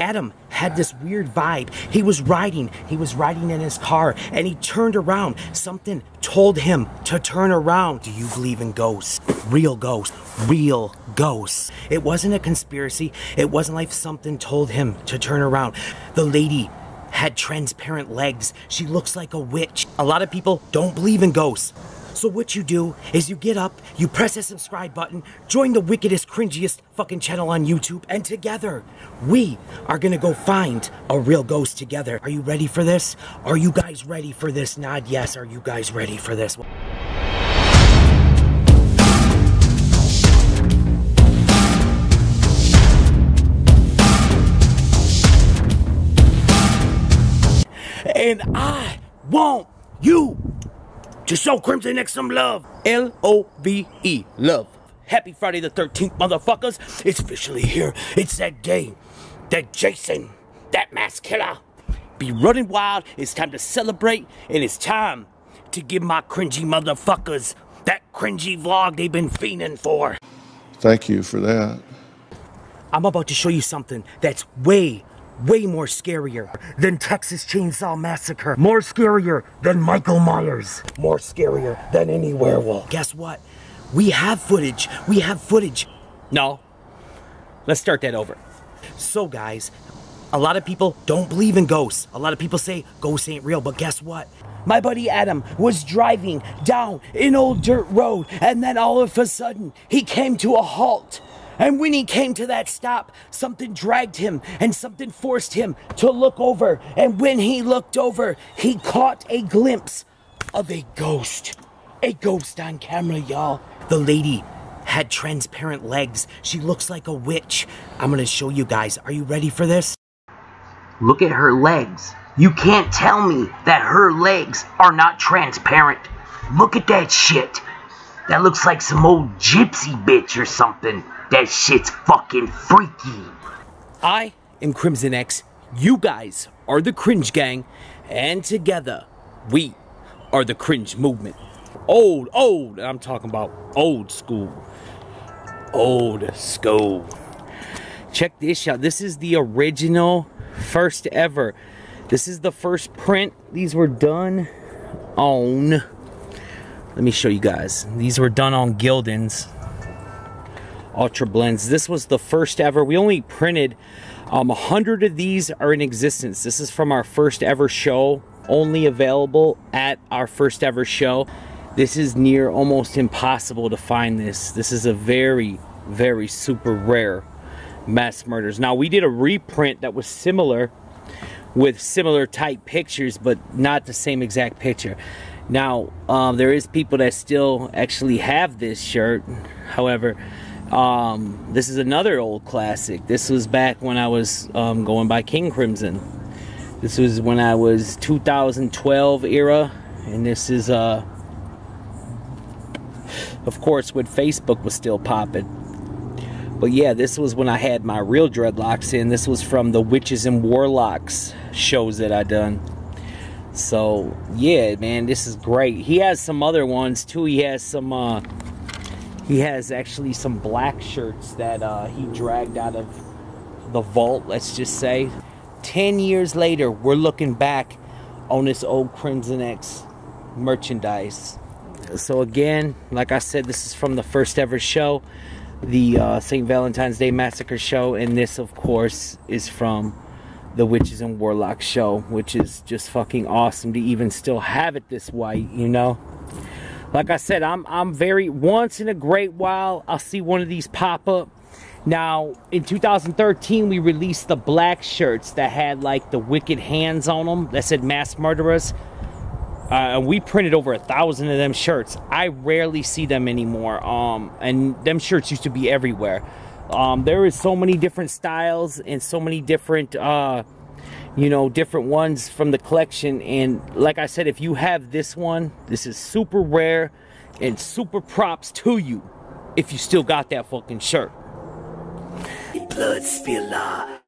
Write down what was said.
Adam had this weird vibe. He was riding, he was riding in his car, and he turned around. Something told him to turn around. Do you believe in ghosts? Real ghosts. Real ghosts. It wasn't a conspiracy. It wasn't like something told him to turn around. The lady had transparent legs. She looks like a witch. A lot of people don't believe in ghosts. So what you do is you get up, you press the subscribe button, join the wickedest, cringiest fucking channel on YouTube, and together we are gonna go find a real ghost together. Are you ready for this? Are you guys ready for this? Nod yes. Are you guys ready for this? And I want you to show Krimzon X some love. L O V E, love. Happy Friday the 13th, motherfuckers. It's officially here. It's that day that Jason, that mass killer, be running wild. It's time to celebrate, and it's time to give my cringy motherfuckers that cringy vlog they've been fiending for. Thank you for that. I'm about to show you something that's way, way more scarier than Texas Chainsaw Massacre. More scarier than Michael Myers. More scarier than any werewolf. Guess what? We have footage. We have footage. No. Let's start that over. So, guys, a lot of people don't believe in ghosts. A lot of people say ghosts ain't real, but guess what? My buddy Adam was driving down an old dirt road, and then all of a sudden, he came to a halt. And when he came to that stop, something dragged him and something forced him to look over. And when he looked over, he caught a glimpse of a ghost. A ghost on camera, y'all. The lady had transparent legs. She looks like a witch. I'm gonna show you guys. Are you ready for this? Look at her legs. You can't tell me that her legs are not transparent. Look at that shit. That looks like some old gypsy bitch or something. That shit's fucking freaky. I am Krimzon X. You guys are the Cringe Gang. And together, we are the Cringe Movement. Old, old, I'm talking about old school. Old school. Check this out. This is the original, first ever. This is the first print. These were done on. Let me show you guys. These were done on Gildans Ultra Blends. This was the first ever. We only printed um, 100 of these are in existence. This is from our first ever show. Only available at our first ever show. This is near almost impossible to find this. This is a very, very super rare mass murders. Now we did a reprint that was similar with similar type pictures, but not the same exact picture. Now, um, there is people that still actually have this shirt. However, um, this is another old classic. This was back when I was um, going by King Crimson. This was when I was 2012 era, and this is uh, of course, when Facebook was still popping. But yeah, this was when I had my real dreadlocks in. This was from the Witches and Warlocks shows that I done. So yeah, man, this is great. He has some other ones too. He has some. Uh, he has actually some black shirts that uh, he dragged out of the vault. Let's just say. Ten years later, we're looking back on this old Krimzon X merchandise so again, like I said, this is from the first ever show, the uh, St. Valentine's Day Massacre show, and this, of course, is from the Witches and Warlocks show, which is just fucking awesome to even still have it this white, you know. Like I said, I'm I'm very once in a great while I'll see one of these pop up. Now, in 2013, we released the black shirts that had like the wicked hands on them that said mass murderers. Uh, and we printed over a thousand of them shirts. I rarely see them anymore. Um, and them shirts used to be everywhere. Um, there is so many different styles and so many different, uh, you know, different ones from the collection. And like I said, if you have this one, this is super rare and super props to you if you still got that fucking shirt. Blood spiller.